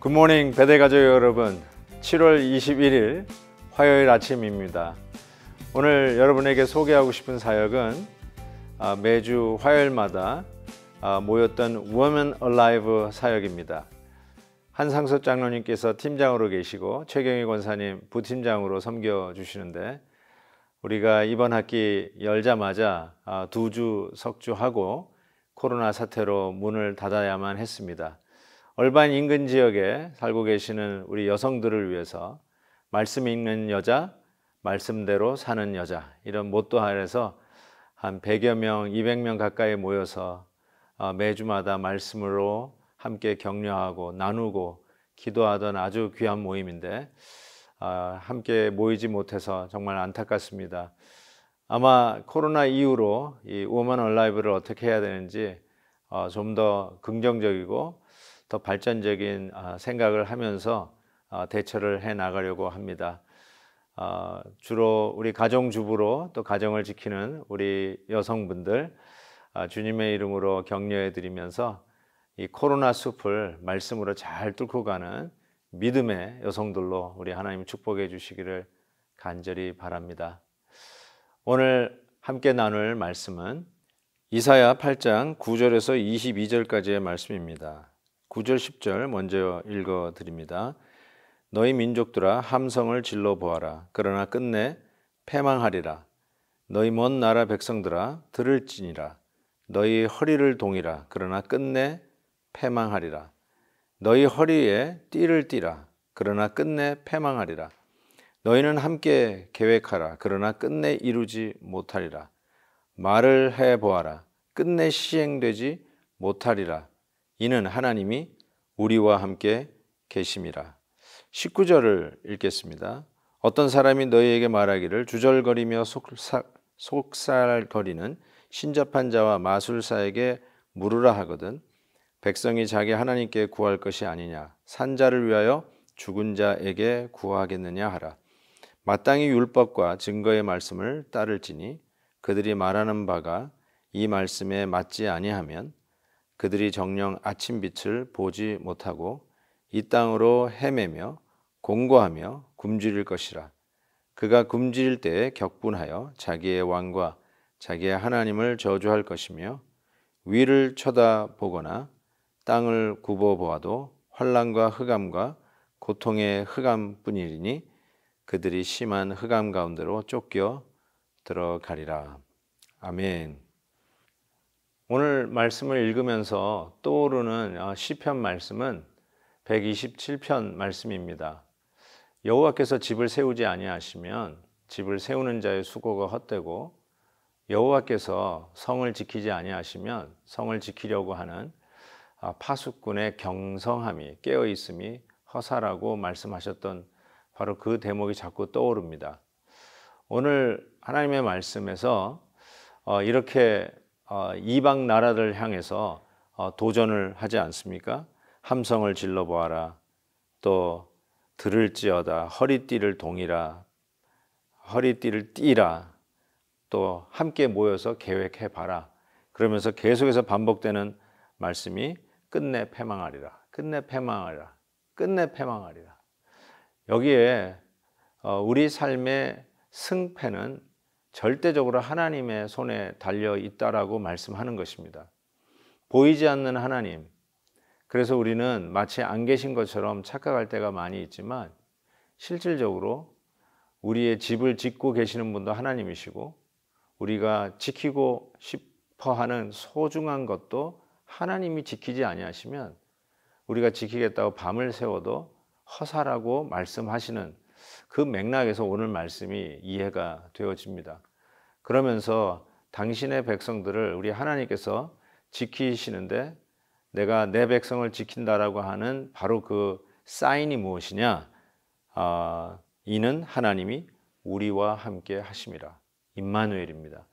굿모닝 배대가족 여러분. 7월 21일 화요일 아침입니다. 오늘 여러분에게 소개하고 싶은 사역은 아, 매주 화요일마다 아, 모였던 Women Alive 사역입니다. 한상섭 장로님께서 팀장으로 계시고 최경희 권사님 부팀장으로 섬겨주시는데 우리가 이번 학기 열자마자 아, 두주 석주하고 코로나 사태로 문을 닫아야만 했습니다. 얼반 인근 지역에 살고 계시는 우리 여성들을 위해서 말씀 읽는 여자, 말씀대로 사는 여자 이런 모토 아래서 한 100여 명, 200명 가까이 모여서 어, 매주마다 말씀으로 함께 격려하고 나누고 기도하던 아주 귀한 모임인데 어, 함께 모이지 못해서 정말 안타깝습니다. 아마 코로나 이후로 이 우먼 얼라이브를 어떻게 해야 되는지 어, 좀더 긍정적이고 더 발전적인 아, 생각을 하면서 아, 대처를 해 나가려고 합니다. 아, 주로 우리 가정주부로 또 가정을 지키는 우리 여성분들 주님의 이름으로 격려해 드리면서 이 코로나 숲을 말씀으로 잘 뚫고 가는 믿음의 여성들로 우리 하나님 축복해 주시기를 간절히 바랍니다. 오늘 함께 나눌 말씀은 이사야 8장 9절에서 22절까지의 말씀입니다. 9절 10절 먼저 읽어 드립니다. 너희 민족들아 함성을 질러 보아라. 그러나 끝내 패망하리라. 너희 먼 나라 백성들아 들을지니라. 너희 허리를 동이라. 그러나 끝내 패망하리라. 너희 허리에 띠를 띠라. 그러나 끝내 패망하리라. 너희는 함께 계획하라. 그러나 끝내 이루지 못하리라. 말을 해 보아라. 끝내 시행되지 못하리라. 이는 하나님이 우리와 함께 계심이라. 19절을 읽겠습니다. 어떤 사람이 너희에게 말하기를 주절거리며 속사, 속살 거리는 신접한 자와 마술사에게 물으라 하거든 백성이 자기 하나님께 구할 것이 아니냐 산자를 위하여 죽은 자에게 구하겠느냐 하라 마땅히 율법과 증거의 말씀을 따를지니 그들이 말하는 바가 이 말씀에 맞지 아니하면 그들이 정령 아침 빛을 보지 못하고 이 땅으로 헤매며 공고하며 굶주릴 것이라. 그가 굶주릴 때에 격분하여 자기의 왕과 자기의 하나님을 저주할 것이며 위를 쳐다보거나 땅을 굽어 보아도 환란과 흑암과 고통의 흑암뿐이니 그들이 심한 흑암 가운데로 쫓겨 들어가리라. 아멘. 오늘 말씀을 읽으면서 떠오르는 어, 시편 말씀은 127편 말씀입니다. 여호와께서 집을 세우지 아니하시면 집을 세우는 자의 수고가 헛되고 여호와께서 성을 지키지 아니하시면 성을 지키려고 하는 아, 파수꾼의 경성함이 깨어 있음이 허사라고 말씀하셨던 바로 그 대목이 자꾸 떠오릅니다. 오늘 하나님의 말씀에서 어, 이렇게 어, 이방 나라들 향해서 어, 도전을 하지 않습니까? 함성을 질러 보아라. 또 들을지어다 허리띠를 동이라. 허리띠를 띠라. 또 함께 모여서 계획해 봐라. 그러면서 계속해서 반복되는 말씀이 끝내 패망하리라. 끝내 패망하리라. 끝내 패망하리라. 여기에 어, 우리 삶의 승패는 절대적으로 하나님의 손에 달려 있다라고 말씀하는 것입니다. 보이지 않는 하나님. 그래서 우리는 마치 안 계신 것처럼 착각할 때가 많이 있지만 실질적으로 우리의 집을 짓고 계시는 분도 하나님이시고 우리가 지키고 싶어 하는 소중한 것도 하나님이 지키지 아니하시면 우리가 지키겠다고 밤을 새워도 허사라고 말씀하시는 그 맥락에서 오늘 말씀이 이해가 되어집니다. 그러면서 당신의 백성들을 우리 하나님께서 지키시는데 내가 내 백성을 지킨다라고 하는 바로 그 사인이 무엇이냐? 아, 이는 하나님이 우리와 함께 하심이라. 임마누엘입니다.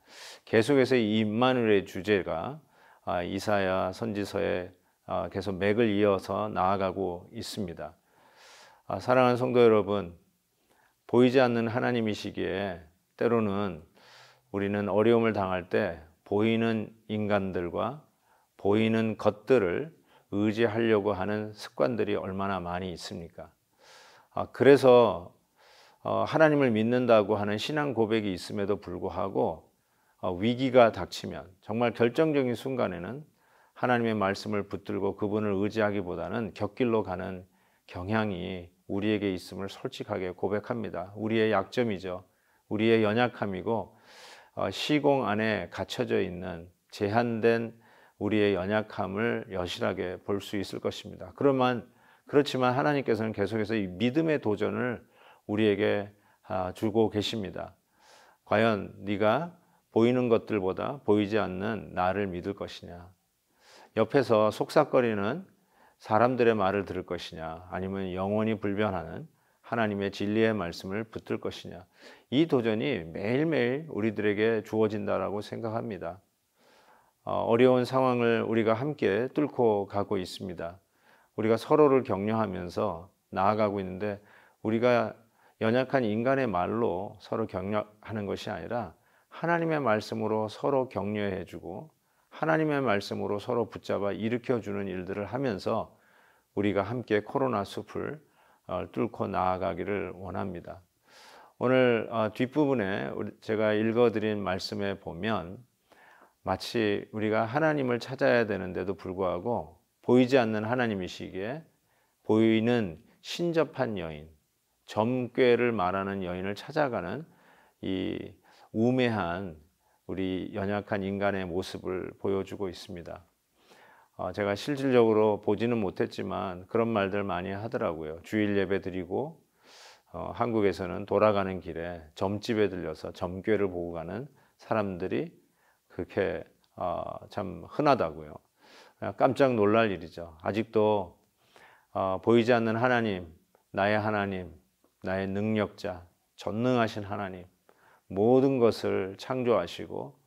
계속해서 이 임마누엘의 주제가 아, 이사야 선지서에 아, 계속 맥을 이어서 나아가고 있습니다. 아, 사랑하는 성도 여러분, 보이지 않는 하나님이시기에 때로는 우리는 어려움을 당할 때 보이는 인간들과 보이는 것들을 의지하려고 하는 습관들이 얼마나 많이 있습니까? 아, 그래서 어, 하나님을 믿는다고 하는 신앙 고백이 있음에도 불구하고 어, 위기가 닥치면 정말 결정적인 순간에는 하나님의 말씀을 붙들고 그분을 의지하기보다는 곁길로 가는 경향이 우리에게 있음을 솔직하게 고백합니다. 우리의 약점이죠. 우리의 연약함이고 어, 시공 안에 갇혀져 있는 제한된 우리의 연약함을 여실하게 볼 수 있을 것입니다. 그러면 그렇지만 하나님께서는 계속해서 이 믿음의 도전을 우리에게 아, 주고 계십니다. 과연 네가 보이는 것들보다 보이지 않는 나를 믿을 것이냐? 옆에서 속삭거리는 사람들의 말을 들을 것이냐? 아니면 영원히 불변하는 하나님의 진리의 말씀을 붙들 것이냐? 이 도전이 매일매일 우리들에게 주어진다라고 생각합니다. 어, 어려운 상황을 우리가 함께 뚫고 가고 있습니다. 우리가 서로를 격려하면서 나아가고 있는데 우리가 연약한 인간의 말로 서로 격려하는 것이 아니라 하나님의 말씀으로 서로 격려해 주고 하나님의 말씀으로 서로 붙잡아 일으켜 주는 일들을 하면서 우리가 함께 코로나 숲을 어, 뚫고 나아가기를 원합니다. 오늘 어, 뒷부분에 제가 읽어드린 말씀에 보면 마치 우리가 하나님을 찾아야 되는데도 불구하고 보이지 않는 하나님이시기에 보이는 신접한 여인, 점괘를 말하는 여인을 찾아가는 이 우매한 우리 연약한 인간의 모습을 보여주고 있습니다. 어, 제가 실질적으로 보지는 못했지만 그런 말들 많이 하더라고요. 주일 예배 드리고 어, 한국에서는 돌아가는 길에 점집에 들려서 점괘를 보고 가는 사람들이 그렇게 어, 참 흔하다고요. 깜짝 놀랄 일이죠. 아직도 어, 보이지 않는 하나님, 나의 하나님, 나의 능력자, 전능하신 하나님, 모든 것을 창조하시고 어,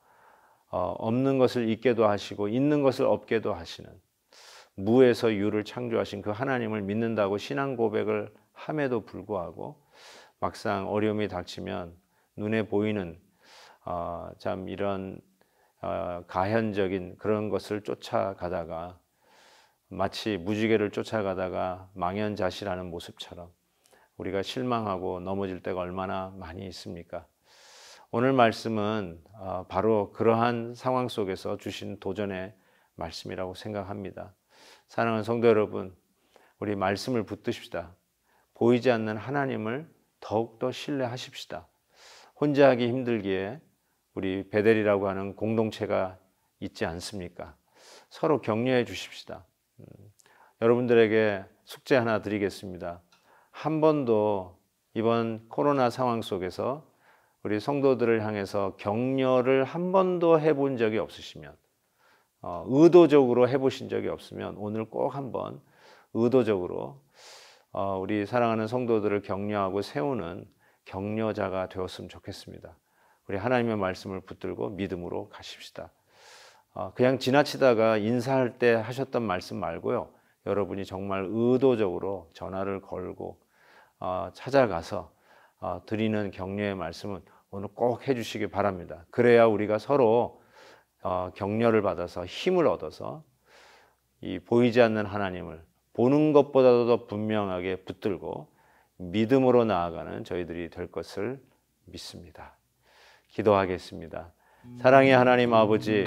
없는 것을 있게도 하시고 있는 것을 없게도 하시는 무에서 유를 창조하신 그 하나님을 믿는다고 신앙 고백을 함에도 불구하고 막상 어려움이 닥치면 눈에 보이는 어, 참 이런 어, 가현적인 그런 것을 쫓아가다가 마치 무지개를 쫓아가다가 망연자실하는 모습처럼 우리가 실망하고 넘어질 때가 얼마나 많이 있습니까? 오늘 말씀은 어, 바로 그러한 상황 속에서 주신 도전의 말씀이라고 생각합니다. 사랑하는 성도 여러분, 우리 말씀을 붙드십시다. 보이지 않는 하나님을 더욱더 신뢰하십시다. 혼자 하기 힘들기에 우리 베델이라고 하는 공동체가 있지 않습니까? 서로 격려해 주십시다. 음, 여러분들에게 숙제 하나 드리겠습니다. 한 번도 이번 코로나 상황 속에서 우리 성도들을 향해서 격려를 한 번도 해본 적이 없으시면, 어, 의도적으로 해보신 적이 없으면 오늘 꼭 한번 의도적으로 어, 우리 사랑하는 성도들을 격려하고 세우는 격려자가 되었으면 좋겠습니다. 우리 하나님의 말씀을 붙들고 믿음으로 가십시다. 어, 그냥 지나치다가 인사할 때 하셨던 말씀 말고요. 여러분이 정말 의도적으로 전화를 걸고 어, 찾아가서 어, 드리는 격려의 말씀은 오늘 꼭 해주시기 바랍니다. 그래야 우리가 서로 격려를 받아서 힘을 얻어서 이 보이지 않는 하나님을 보는 것보다도 더 분명하게 붙들고 믿음으로 나아가는 저희들이 될 것을 믿습니다. 기도하겠습니다. 사랑의 하나님 아버지,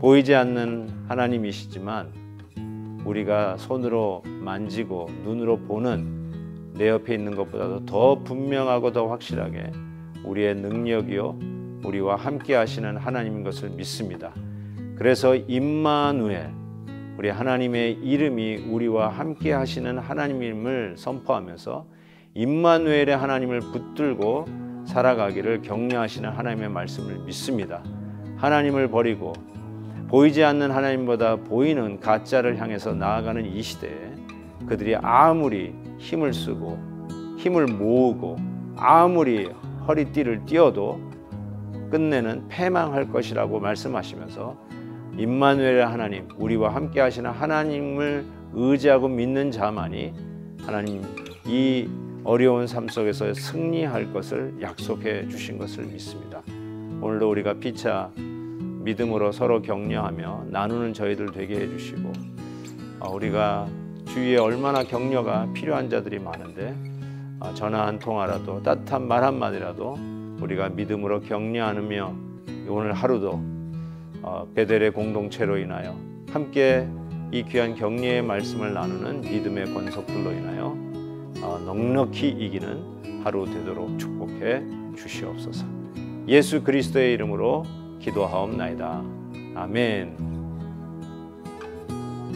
보이지 않는 하나님이시지만 우리가 손으로 만지고 눈으로 보는 내 옆에 있는 것보다도 더 분명하고 더 확실하게 우리의 능력이요 우리와 함께 하시는 하나님인 것을 믿습니다. 그래서 임마누엘 우리 하나님의 이름이 우리와 함께 하시는 하나님임을 선포하면서 임마누엘의 하나님을 붙들고 살아가기를 격려하시는 하나님의 말씀을 믿습니다. 하나님을 버리고 보이지 않는 하나님보다 보이는 가짜를 향해서 나아가는 이 시대에 그들이 아무리 힘을 쓰고 힘을 모으고 아무리 허리띠를 띄어도 끝내는 패망할 것이라고 말씀하시면서 임마누엘 하나님 우리와 함께 하시는 하나님을 의지하고 믿는 자만이 하나님 이 어려운 삶 속에서 승리할 것을 약속해 주신 것을 믿습니다. 오늘도 우리가 피차 믿음으로 서로 격려하며 나누는 저희들 되게 해주시고 어, 우리가 주위에 얼마나 격려가 필요한 자들이 많은데 어, 전화 한 통화라도 따뜻한 말 한마디라도 우리가 믿음으로 격려하며 오늘 하루도 어, 베델의 공동체로 인하여 함께 이 귀한 격려의 말씀을 나누는 믿음의 권속들로 인하여 어, 넉넉히 이기는 하루 되도록 축복해 주시옵소서. 예수 그리스도의 이름으로 기도하옵나이다. 아멘.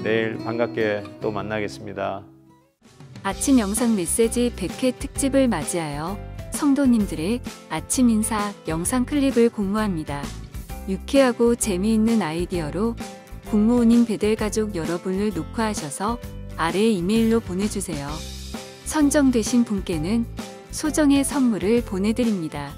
내일 반갑게 또 만나겠습니다. 아침 영상 메시지 100회 특집을 맞이하여 성도님들의 아침 인사 영상 클립을 공모합니다. 유쾌하고 재미있는 아이디어로 국무원인 베델 가족 여러분을 녹화하셔서 아래 이메일로 보내주세요. 선정되신 분께는 소정의 선물을 보내드립니다.